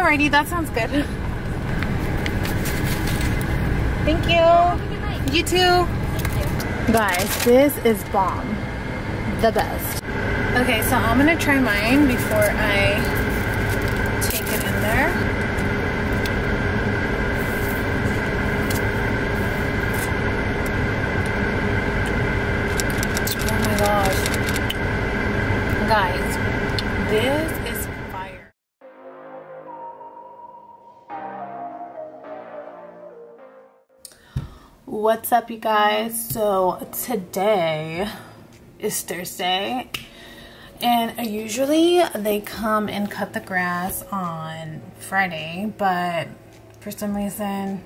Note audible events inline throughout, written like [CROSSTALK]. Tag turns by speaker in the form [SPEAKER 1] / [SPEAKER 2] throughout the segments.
[SPEAKER 1] Alrighty, that sounds good. Thank you. You too. Guys, this is bomb. The best. Okay, so I'm gonna try mine before I take it in there. What's up, you guys? So, today is Thursday, and usually they come and cut the grass on Friday, but for some reason,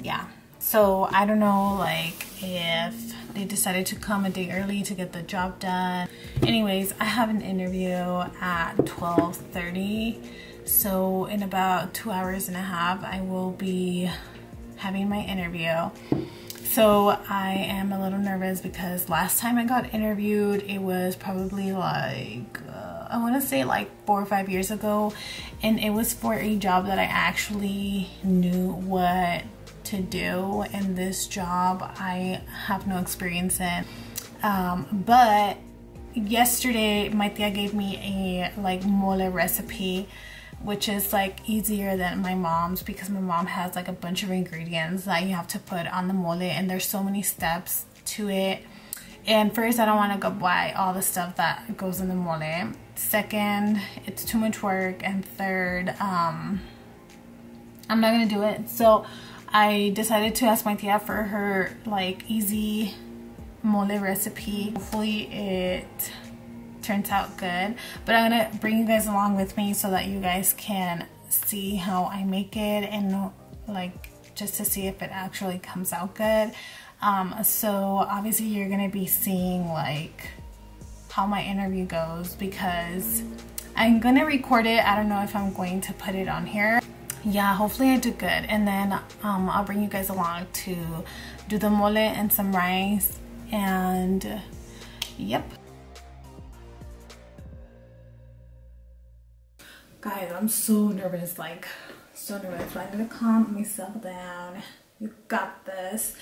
[SPEAKER 1] yeah. So, I don't know, like, if they decided to come a day early to get the job done. Anyways, I have an interview at 12:30. So in about two hours and a half, I will be having my interview. So I am a little nervous because last time I got interviewed, it was probably like, uh, I want to say like four or five years ago. And it was for a job that I actually knew what to do And this job I have no experience in um, but yesterday my tia gave me a like mole recipe which is like easier than my mom's because my mom has like a bunch of ingredients that you have to put on the mole and there's so many steps to it. And first I don't want to go buy all the stuff that goes in the mole. Second it's too much work. And third um I'm not gonna do it. So I decided to ask my tia for her like easy mole recipe. Hopefully it turns out good. But I'm gonna bring you guys along with me so that you guys can see how I make it and like just to see if it actually comes out good. Um, so obviously you're gonna be seeing like how my interview goes because I'm gonna record it. I don't know if I'm going to put it on here yeah hopefully i do good and then um, i'll bring you guys along to do the mole and some rice and yep guys i'm so nervous like so nervous. But i'm gonna calm myself down. You got this.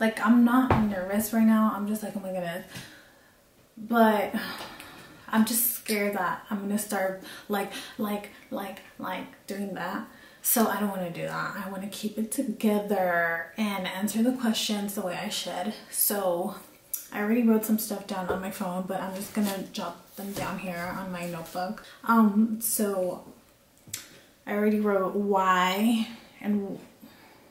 [SPEAKER 1] Like i'm not nervous right now. I'm just like oh my goodness. But i'm just scared that i'm gonna start like like like like doing that. So I don't want to do that. I want to keep it together and answer the questions the way I should. So I already wrote some stuff down on my phone, but I'm just gonna jot them down here on my notebook. Um, so I already wrote why and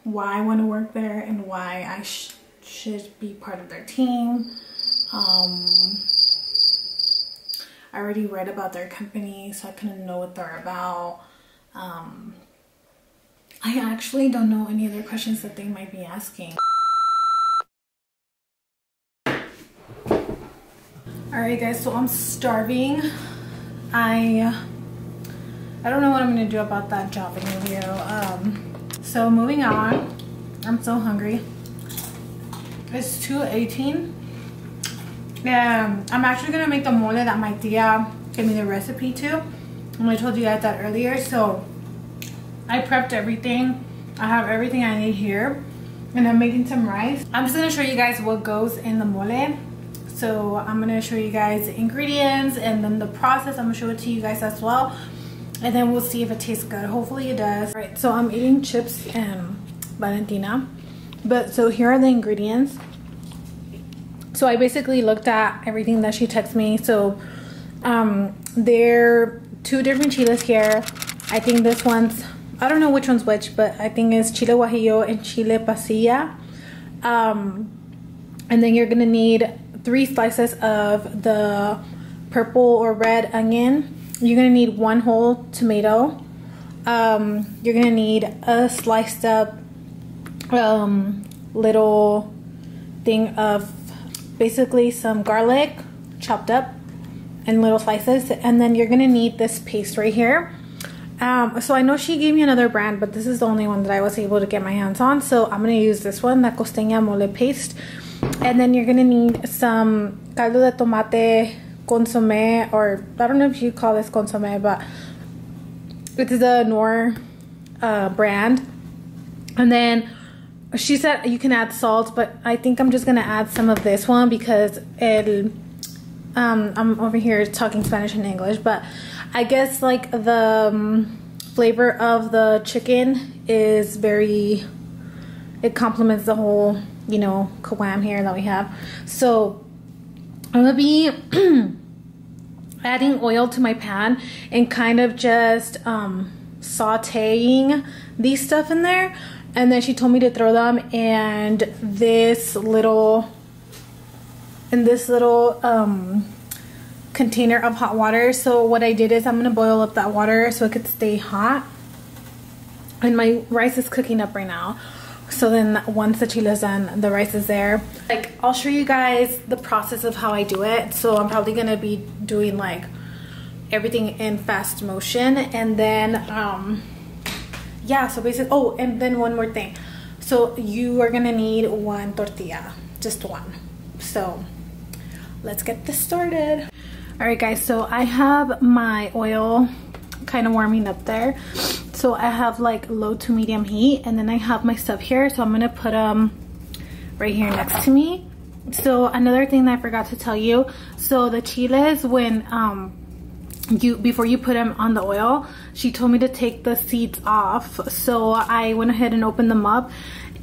[SPEAKER 1] why I want to work there and why I sh should be part of their team. Um, I already read about their company, so I kind of know what they're about. Um, I actually don't know any other questions that they might be asking. Alright guys, so I'm starving. I I don't know what I'm gonna do about that job interview. Um, so moving on. I'm so hungry. It's 2.18. Yeah, I'm actually gonna make the mole that my tia gave me the recipe to. And I told you guys that earlier. So I prepped everything. I have everything I need here. And I'm making some rice. I'm just gonna show you guys what goes in the mole. So I'm gonna show you guys the ingredients and then the process. I'm gonna show it to you guys as well. And then we'll see if it tastes good. Hopefully it does. All right, so I'm eating chips and Valentina. But so here are the ingredients. So I basically looked at everything that she texted me. So um, there are two different chiles here. I think this one's I don't know which one's which, but I think it's chile guajillo and chile pasilla. Um, and then you're gonna need three slices of the purple or red onion. You're gonna need one whole tomato. Um, you're gonna need a sliced up um, little thing of basically some garlic chopped up in little slices. And then you're gonna need this paste right here. Um, so I know she gave me another brand, but this is the only one that I was able to get my hands on. So I'm going to use this one, the Costeña Mole Paste. And then you're to need some caldo de tomate consomme, or I don't know if you call this consomme, but it's the Knorr uh, brand. And then she said you can add salt, but I think I'm just gonna add some of this one because it. Um, I'm over here talking Spanish and English, but I guess like the um, flavor of the chicken is very. It complements the whole, you know, kawam here that we have. So I'm gonna be [CLEARS THROAT] adding oil to my pan and kind of just um, sauteing these stuff in there. And then she told me to throw them and this little in this little um, container of hot water. So what I did is I'm gonna boil up that water so it could stay hot. And my rice is cooking up right now so then once the chila's done the rice is there. Like I'll show you guys the process of how I do it. So I'm probably gonna be doing like everything in fast motion and then um yeah so basically oh and then one more thing. So you are gonna need one tortilla just one. So let's get this started. All right guys so i have my oil kind of warming up there so i have like low to medium heat and then i have my stuff here. So i'm gonna put them um, right here next to me. So another thing that i forgot to tell you so the chiles when um you before you put them on the oil she told me to take the seeds off. So I went ahead and opened them up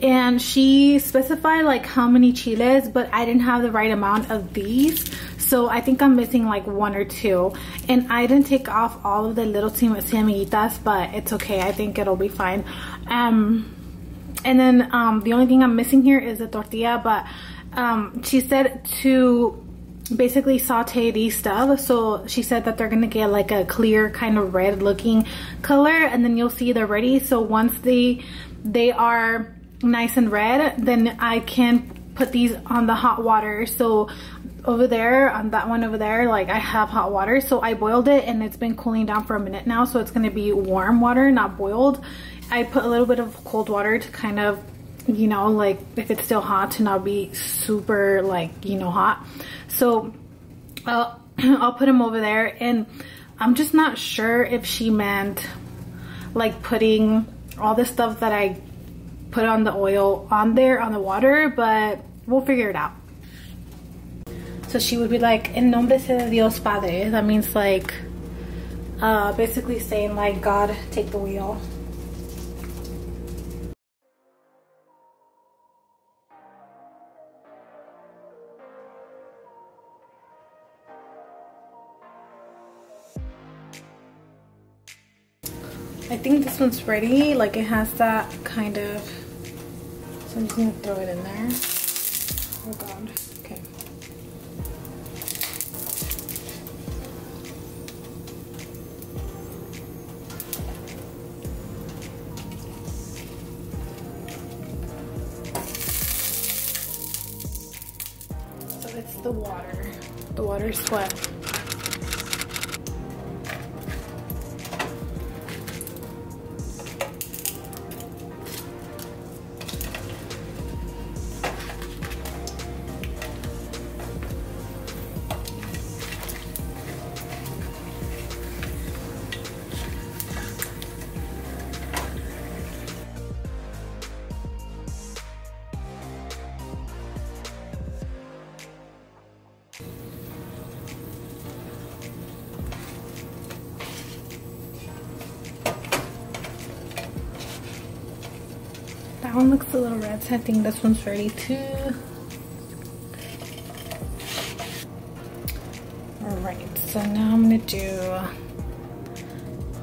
[SPEAKER 1] and she specified like how many chiles but I didn't have the right amount of these so I think I'm missing like one or two. And I didn't take off all of the little semillitas but it's okay. I think it'll be fine. Um and then um the only thing I'm missing here is the tortilla but um she said to basically saute these stuff. So she said that they're gonna get like a clear kind of red looking color and then you'll see they're ready. So once they they are nice and red then I can put these on the hot water. So over there on that one over there like I have hot water. So I boiled it and it's been cooling down for a minute now so it's to be warm water not boiled. I put a little bit of cold water to kind of you know like if it's still hot to not be super like you know hot. So uh, [CLEARS THROAT] I'll put them over there and I'm just not sure if she meant like putting all the stuff that I put on the oil on there on the water but we'll figure it out so she would be like en nombre de Dios Padre that means like uh, basically saying like God take the wheel I think this one's ready. Like it has that kind of, so I'm just gonna throw it in there. Oh God, okay. So it's the water, the water sweat. One looks a little red, so I think this one's ready too. Alright, so now I'm gonna do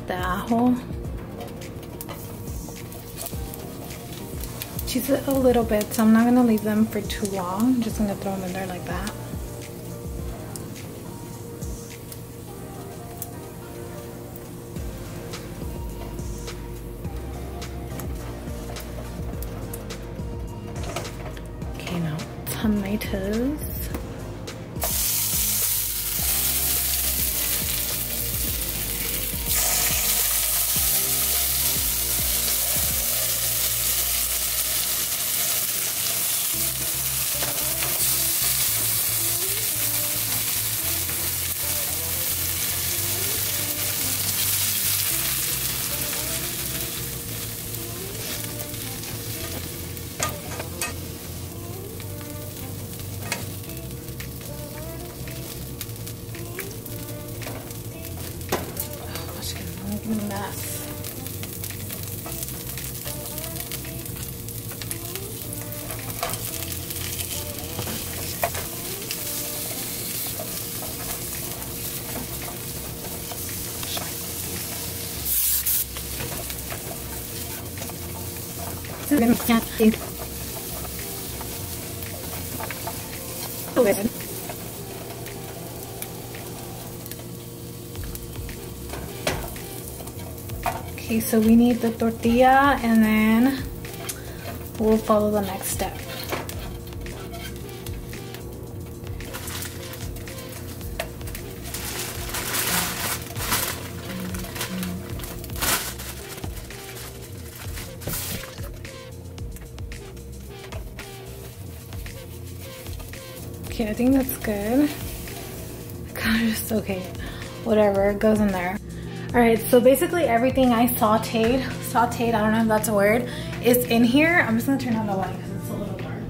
[SPEAKER 1] the. Cheese it a little bit, so I'm not gonna leave them for too long. I'm just gonna throw them in there like that. Tomatoes. Okay, so we need the tortilla and then we'll follow the next step. I think that's good. Okay, whatever, it goes in there. All right, so basically everything I sauteed, sauteed, I don't know if that's a word, is in here. I'm just gonna turn on the light because it's a little dark.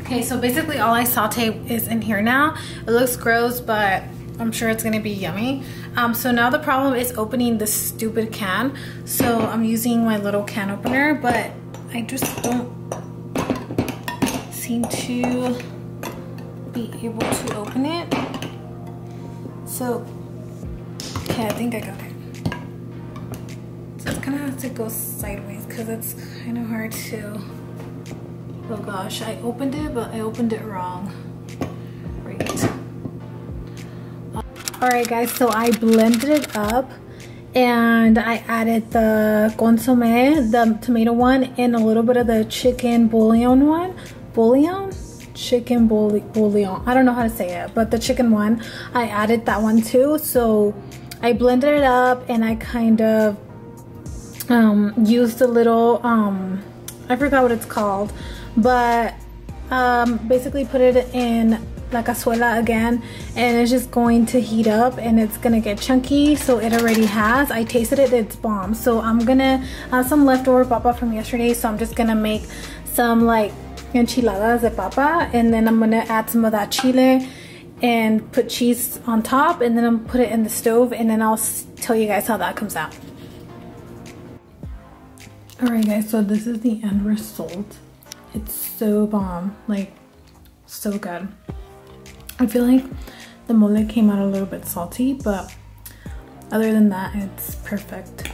[SPEAKER 1] Okay, so basically all I saute is in here now. It looks gross, but I'm sure it's gonna be yummy. Um, so now the problem is opening this stupid can. So I'm using my little can opener, but I just don't seem to be able to open it. So, okay, I think I got it. So it's gonna have to go sideways because it's kind of hard to, oh gosh, I opened it, but I opened it wrong. Right. All right guys, so I blended it up and I added the consomme, the tomato one, and a little bit of the chicken bouillon one bouillon chicken bouillon. I don't know how to say it but the chicken one i added that one too. So i blended it up and i kind of um, used a little um, i forgot what it's called but um, basically put it in la cazuela again and it's just going to heat up and it's gonna get chunky so it already has. I tasted it it's bomb. So i'm gonna have some leftover papa from yesterday so i'm just gonna make some like enchiladas de papa and then I'm gonna add some of that chile and put cheese on top and then I'm put it in the stove and then I'll tell you guys how that comes out. Alright guys, so this is the end result. It's so bomb, like so good. I feel like the mole came out a little bit salty, but other than that, it's perfect.